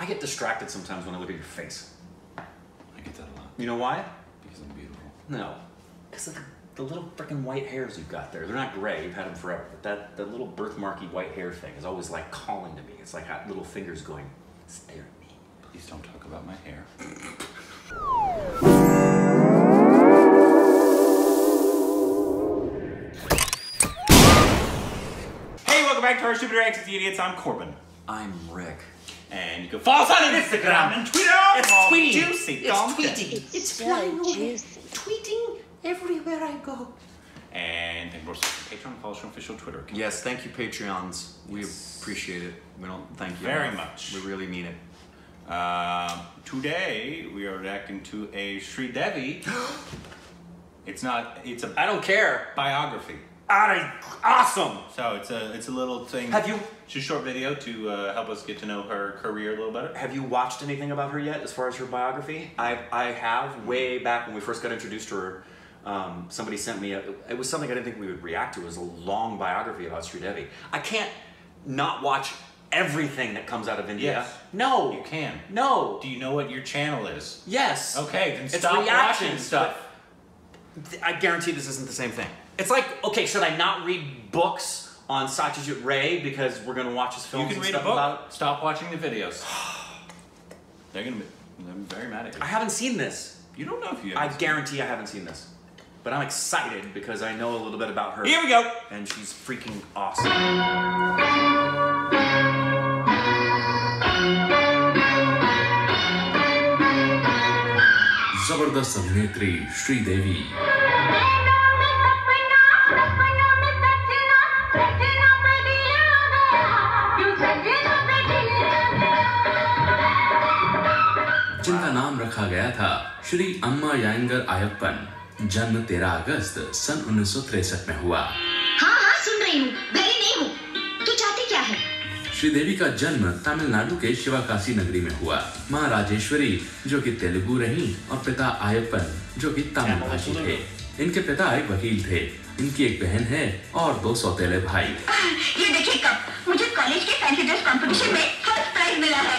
I get distracted sometimes when I look at your face. I get that a lot You know why? because I'm beautiful. No. Because of the, the little freaking white hairs you've got there. They're not gray, you've had them forever. But that, that little birthmarky white hair thing is always like calling to me. It's like little fingers going, stare at me. Please don't talk about my hair. Hey, welcome back to our Stupid Reactions Idiots. I'm Korbin. I'm Rick. And you can follow us on Instagram and Twitter. It's all tweeting. Juicy It's content. tweeting. It's So flying away. juicy. Tweeting everywhere I go. And thank you for Patreon. Follow us on official Twitter account. Yes, thank you, Patreons. We Yes. appreciate it. We don't thank you Very enough. much. We really mean it. Um, today we are reacting to a Sri Devi. it's not. It's a I don't care. biography. Awesome. So it's a it's a little thing. Have you- It's a short video to uh, help us get to know her career a little better. Have you watched anything about her yet, as far as her biography? I I have way back when we first got introduced to her. Um, somebody sent me a. It was something I didn't think we would react to. It was a long biography about Sri Devi. I can't not watch everything that comes out of India. Yes. No. You can. No. Do you know what your channel is? Yes. Okay, then It's stop watching stuff. I guarantee this isn't the same thing. It's like, okay, should I not read books on Satyajit Ray because we're gonna watch his films you can read a book. About... Stop watching the videos. They're gonna be. I'm very mad at you. I haven't seen this. You don't know if you. I guarantee it. I haven't seen this, but I'm excited because I know a little bit about her. Here we go. And she's freaking awesome. Zabardast Abhinetri Sridevi. रखा गया था। श्री अम्मा यांगर आयप्पन जन्म 13 अगस्त सन उन्नीस में हुआ। हाँ हाँ सुन रही हूँ बहरी नहीं हूँ। तू चाहती क्या है? श्रीदेवी का जन्म तमिलनाडु के शिवाकाशी नगरी में हुआ। माँ राजेश्वरी जो कि तेलुगु रही और पिता आयप्पन जो कि तमिल भाषी थे। इनके पिता एक वकील थे। इनकी एक बहन है और दो सौतेले भाई। ये देखिए कब। मुझे कॉलेज के फैंसी ड्रेस कंपटीशन में फ़र्स्ट प्राइज मिला है।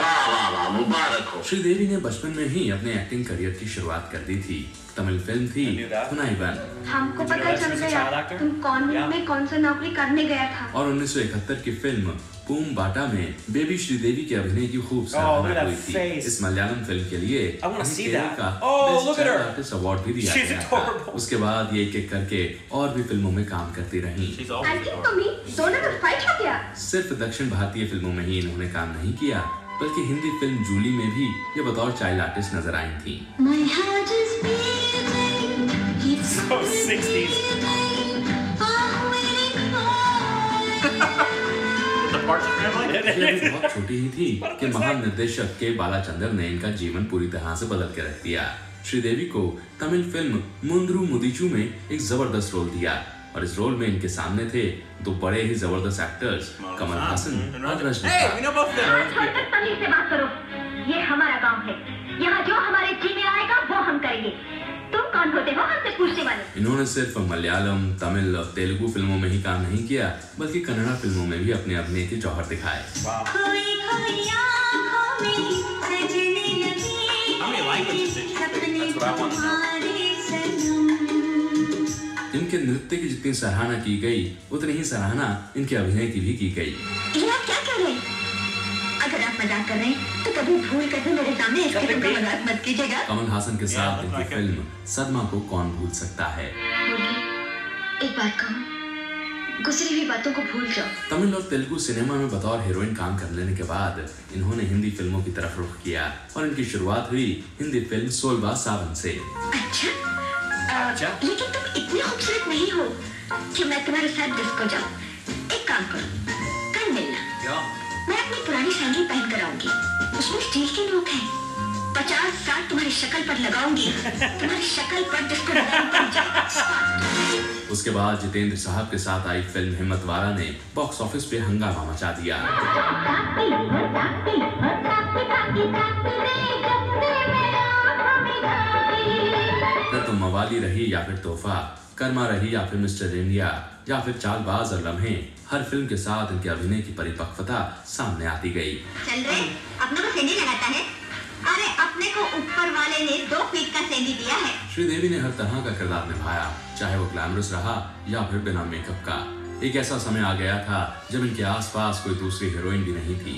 श्रीदेवी ने बचपन में ही अपने एक्टिंग करियर की शुरुआत कर दी थी। तमिल फ़िल्म थी. थुनाइवन हमको पता चल गया तुम कौन में कौन सा नौकरी करने गया था। और 1971 की फ़िल्म पूम बाटा में बेबी श्रीदेवी के अभिनय की खूब Oh, सराहना हुई थी। इस मलयालम फ़िल्म के लिए. का Oh, अवार्ड भी दिया गया था। उसके बाद ये एक एक करके और भी फ़िल्मों में काम करती रही। दोनों में फाइट हो गया सिर्फ़ दक्षिण भारतीय फ़िल्मों में ही इन्होंने काम नहीं किया। बल्कि हिंदी फ़िल्म जूली में भी ये बतौर चाइल्ड आर्टिस्ट नज़र आई थी My heart is beating, it's So 60s. The Parts family. ये अभी बहुत छोटी ही थी कि महान निर्देशक के बालाचंद्र ने इनका जीवन पूरी तरह से बदल के रख दिया श्रीदेवी को तमिल फ़िल्म मुंद्रू मुदिचू में एक ज़बरदस्त रोल दिया और इस रोल में इनके सामने थे दो बड़े ही ज़बरदस्त एक्टर्स कमल हासन और तमीज से बात करो। ये हमारा गाँव है। यहाँ जो हमारे जी में आएगा वो हम करेंगे। तुम कौन होते हो? हमसे पूछने वाले। इन्होंने सिर्फ़ मलयालम तमिल और तेलुगु फ़िल्मों में ही काम नहीं किया बल्कि कन्नड़ा फ़िल्मों में भी अपने अभिनय के जौहर दिखाए। How इनके नृत्य की जितनी सराहना की गई उतनी ही सराहना इनके अभिनय की भी की गई। ये आप क्या कह रहे हैं? अगर आप मज़ाक कर रहे हैं तो कभी भूल कर भी मेरे सामने इस का मज़ाक मत कीजिएगा। कमल हासन के साथ Yeah, इनकी फ़िल्म सदमा को कौन भूल सकता है? एक बात कहूँ गुजरी हुई बातों को भूल जाओ। तमिल और तेलुगु सिनेमा में बतौर हीरोइन काम कर लेने के बाद इन्होंने हिंदी फ़िल्मों की तरफ़ रुख किया और इनकी शुरुआत हुई हिंदी फ़िल्म सोलवा सावन से। अच्छा अच्छा। लेकिन तुम इतने नहीं हो कि मैं तुम्हारे साथ डिस्को जाऊँ। एक काम करो कल मिलना. मैं अपनी पुरानी साइकिल पहन कर आऊँगी। उसमें स्टील की नोक है। पचास साल तुम्हारी शक्ल पर लगाऊँगी। तुम्हारी शक्ल पर डिस्को उसके बाद जितेंद्र साहब के साथ आई फ़िल्म हिम्मत वाला ने बॉक्स ऑफ़िस पे हंगामा मचा दिया। न तो मवाली रही या फिर तोहफा। कर्मा रही या फिर मिस्टर इंडिया या फिर चालबाज और लम्हे हर फ़िल्म के साथ इनके अभिनय की परिपक्वता सामने आती गई। चल रहे अपने को लगाता है? अरे अपने को ऊपर वाले ने दो फीट का दिया है। श्रीदेवी ने हर तरह का किरदार निभाया चाहे वो ग्लैमरस रहा या फिर बिना मेकअप का। एक ऐसा समय आ गया था जब इनके आसपास कोई दूसरी हीरोइन भी नहीं थी।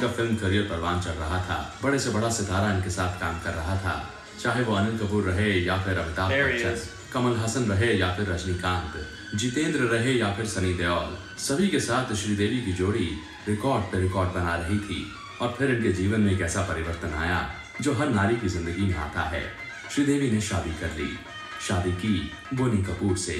इनका फ़िल्म करियर परवान चल रहा था। बड़े से बड़ा सितारा इनके साथ काम कर रहा था। चाहे वो अनिल कपूर रहे या फिर अमिताभ बच्चन कमल हसन रहे या फिर रजनीकांत जितेंद्र रहे या फिर सनी देओल सभी के साथ श्रीदेवी की जोड़ी रिकॉर्ड पे रिकॉर्ड बना रही थी और फिर इनके जीवन में एक ऐसा परिवर्तन आया जो हर नारी की ज़िंदगी में आता है। श्रीदेवी ने शादी कर ली। शादी की बोनी कपूर से।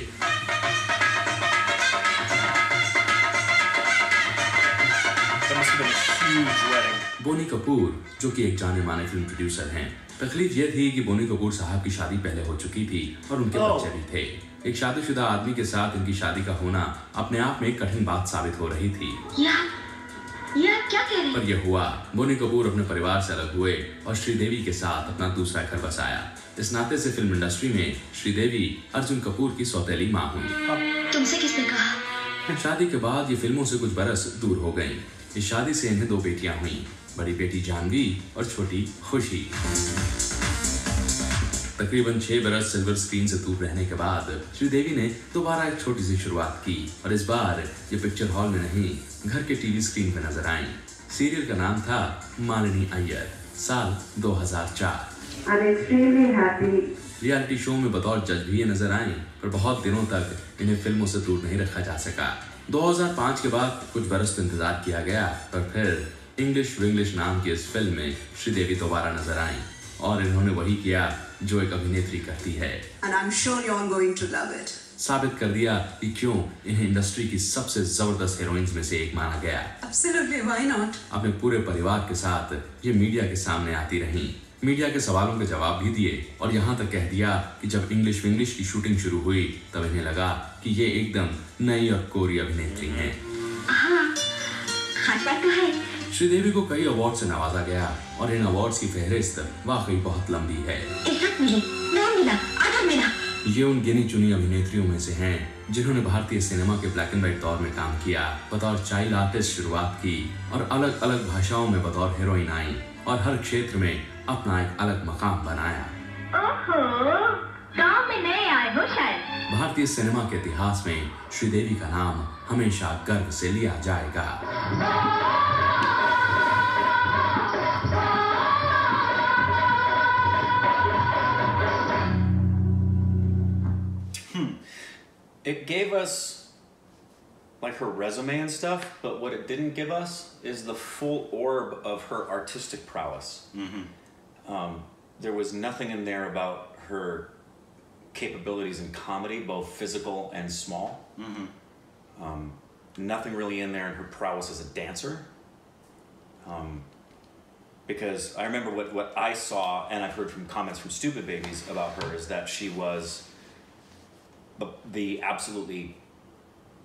That must have been a huge wedding. Boney Kapoor जो कि एक जाने माने फ़िल्म प्रोड्यूसर हैं तकलीफ़ ये थी कि बोनी कपूर साहब की शादी पहले हो चुकी थी और उनके Oh. बच्चे भी थे। एक शादीशुदा आदमी के साथ उनकी शादी का होना अपने आप में एक कठिन बात साबित हो रही थी। यह यह क्या कह रहे पर यह हुआ बोनी कपूर अपने परिवार से अलग हुए और श्रीदेवी के साथ अपना दूसरा घर बसाया। इस नाते से फ़िल्म इंडस्ट्री में श्रीदेवी अर्जुन कपूर की सौतेली माँ हुई। तुमसे किसने कहा? शादी के बाद ये फ़िल्मों से कुछ बरस दूर हो गईं। इस शादी से इन्हें दो बेटियाँ हुईं बड़ी बेटी जानवी और छोटी खुशी। तकरीबन छह बरस सिल्वर स्क्रीन से दूर रहने के बाद श्रीदेवी ने दोबारा एक छोटी सी शुरुआत की और इस बार ये पिक्चर हॉल में नहीं घर के टीवी स्क्रीन पर नज़र आई। सीरियल का नाम था मालिनी अय्यर साल 2004 I'm extremely happy. Reality show में बतौर जज भी ये नज़र आई पर बहुत दिनों तक इन्हें फ़िल्मों से दूर नहीं रखा जा सका। 2005 के बाद कुछ बरस तो इंतज़ार किया गया पर फिर इंग्लिश विंग्लिश नाम की इस फ़िल्म में श्रीदेवी दोबारा नज़र आई और इन्होंने वही किया जो एक अभिनेत्री करती है sure. साबित कर दिया कि क्यों इन्हें इंडस्ट्री की सबसे ज़बरदस्त हीरोइंस में से एक माना गया? अपने पूरे परिवार के साथ ये मीडिया के सामने आती रहीं मीडिया के सवालों के जवाब भी दिए और यहाँ तक कह दिया कि जब इंग्लिश विंग्लिश की शूटिंग शुरू हुई तब इन्हें लगा कि ये एकदम नई और कोरी अभिनेत्री हैं। हाँ खास बात तो है। श्रीदेवी को कई अवार्ड से नवाजा गया और इन अवार्ड्स की फहरिस्त वाकई बहुत लंबी है। ये उन गिनी चुनी अभिनेत्रियों में से हैं जिन्होंने भारतीय सिनेमा के ब्लैक एंड व्हाइट दौर में काम किया बतौर चाइल्ड आर्टिस्ट शुरुआत की और अलग अलग भाषाओं में बतौर हीरोइन आई और हर क्षेत्र में अपना एक अलग मकाम बनाया। भारतीय सिनेमा के इतिहास में श्रीदेवी का नाम हमेशा गर्व से लिया जाएगा It gave us like her resume and stuff, but what it didn't give us is the full orb of her artistic prowess. Um, there was nothing in there about her capabilities in comedy, both physical and small. Um, nothing really in there in her prowess as a dancer. Um, because I remember what, what I saw, and I've heard from comments from Stupid Babies about her, is that she was the, the absolutely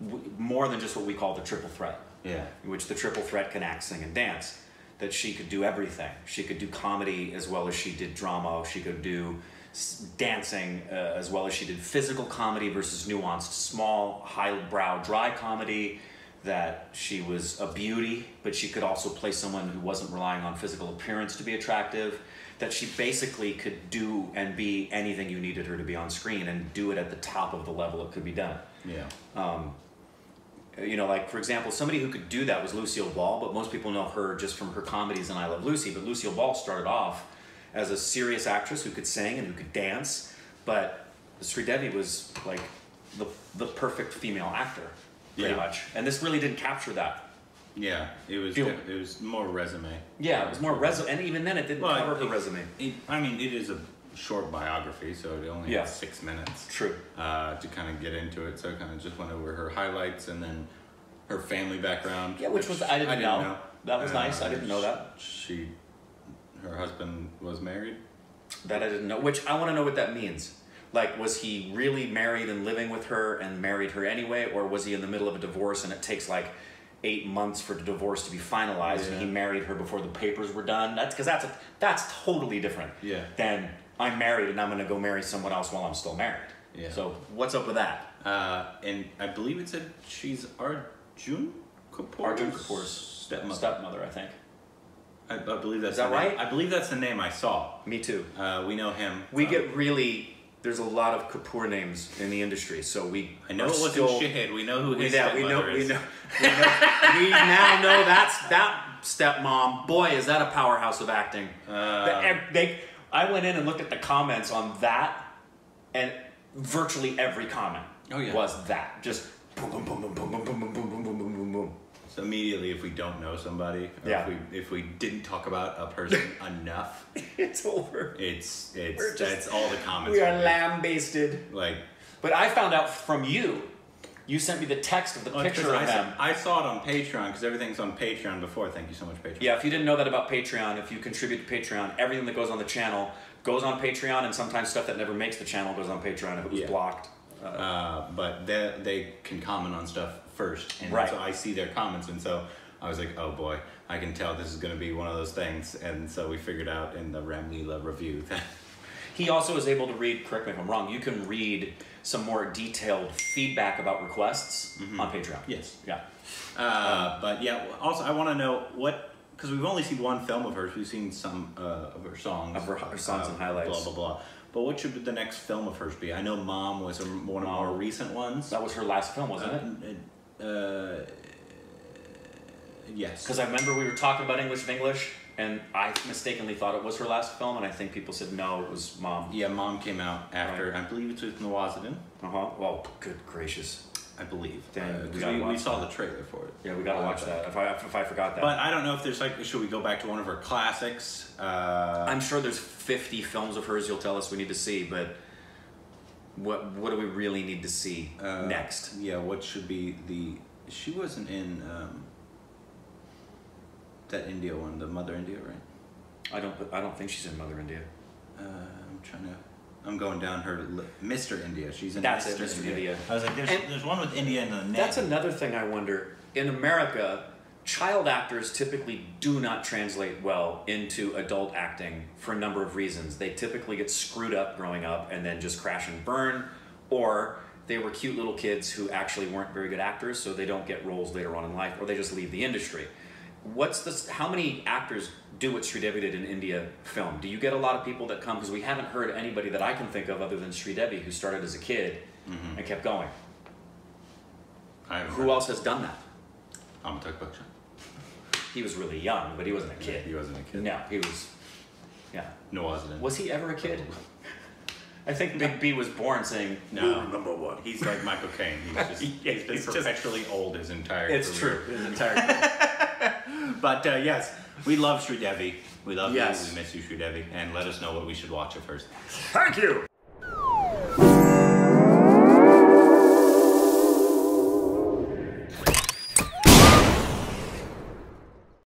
w- more than just what we call the triple threat, Yeah. in which the triple threat can act, sing, and dance. That she could do everything. She could do comedy as well as she did drama. She could do dancing uh, as well as she did physical comedy versus nuanced, small, highbrow, dry comedy. That she was a beauty, but she could also play someone who wasn't relying on physical appearance to be attractive. That she basically could do and be anything you needed her to be on screen and do it at the top of the level it could be done Yeah. you know, like for example, somebody who could do that was Lucille Ball, but most people know her just from her comedies and I Love Lucy. But Lucille Ball started off as a serious actress who could sing and who could dance, but Sridevi was like the the perfect female actor, pretty Yeah. much. And this really didn't capture that. Yeah. It was. Feel- It was more resume. Yeah, it was more resume, and even then, it didn't Well, cover her resume. It, I mean, it is a short biography, so it only Yeah. has six minutes. True. Uh, to kind of get into it, so I kind of just went over her highlights and then her family background. Yeah, which was- I didn't know. That was nice. I didn't know that. She, her husband was married. That I didn't know. Which I want to know what that means. Like, was he really married and living with her and married her anyway, or was he in the middle of a divorce and it takes like eight months for the divorce to be finalized and he married her before the papers were done? That's because that's a, that's totally different. Yeah. Than I'm married and I'm gonna go marry someone else while I'm still married. Yeah. So what's up with that? Uh, and I believe it said she's Arjun Kapoor. Arjun Kapoor's stepmother. stepmother, I think. I, I believe that's Is that the name- right? I believe that's the name I saw. Me too. Uh, we know him. We uh, get really there's a lot of Kapoor names in the industry, so we I know it wasn't still, Shahid. We know who his yeah, we know, stepmother we is. know, we know, we now know that's that stepmom. Boy, is that a powerhouse of acting. Uh, The- they, I went in and looked at the comments on that, and virtually every comment Oh, yeah. was that. Just boom, boom, boom, boom, boom, boom, boom, boom, boom, boom, boom, boom. So immediately, if we don't know somebody, Yeah. if we if we didn't talk about a person enough, It's over. it's We're it's just- that's all the comments. We are lambasted. Like But I found out from you. You sent me the text of the oh, picture I, of saw- them. I saw it on Patreon because everything's on Patreon before. Thank you so much, Patreon. Yeah, if you didn't know that about Patreon, if you contribute to Patreon, everything that goes on the channel goes on Patreon, and sometimes stuff that never makes the channel goes on Patreon if it was Yeah. blocked. Uh, but they they can comment on stuff first, and Right. so I see their comments, and so I was like, oh boy, I can tell this is going to be one of those things, and so we figured out in the Ramlila review that He also is able to read, correct me if I'm wrong, you can read some more detailed feedback about requests on Patreon. Mm-hmm. Yes. Yeah. Uh, but yeah, also I want to know what because we've only seen one film of hers. We've seen some uh, of her songs, Of her- her songs uh, and highlights. Blah blah blah. But what should the next film of hers be? I know Mom was a, one of the more recent ones. That was her last film, wasn't it? Uh, yes. Because I remember we were talking about English Vinglish, and I mistakenly thought it was her last film, and I think people said no, it was Mom. yeah, Mom came out after. I believe it's with Nawazuddin. Uh huh. Well, good gracious. I believe. Dang, Uh, we we, we saw that. the trailer for it. Yeah, we gotta watch that. If I if I forgot that. But I don't know if there's like, should we go back to one of her classics? Uh, I'm sure there's 50 films of hers you'll tell us we need to see, but what what do we really need to see Uh, next? Yeah, what should be the? She wasn't in um, that India one, the Mother India, right? I don't I don't think she's in Mother India. Uh, I'm trying to. I'm going down her li- Mr. India. She's in That's Mr. it, Mr. India. I was like, there's, And- there's one with India in the name. That's another thing I wonder. In America, child actors typically do not translate well into adult acting for a number of reasons. They typically get screwed up growing up and then just crash and burn, or they were cute little kids who actually weren't very good actors, so they don't get roles later on in life, or they just leave the industry. What's this? How many actors do what Sridevi did in India film? Do you get a lot of people that come? Because we haven't heard anybody that I can think of other than Sridevi who started as a kid mm-hmm. and kept going. I Who heard- else has done that? Amitabh Bachchan. He was really young, but he wasn't a kid. He wasn't a kid. No, he was. Yeah. No, wasn't he ever a kid? I think Big B was born saying, No. "Rule number one." He's like Michael Caine. He's just Yeah, he's been he's just- perpetually old his entire It's career. true. His entire. But uh, yes, we love Sri Devi. We love Yes. you. We miss you, Sri Devi. And let us know what we should watch of hers. Thank you.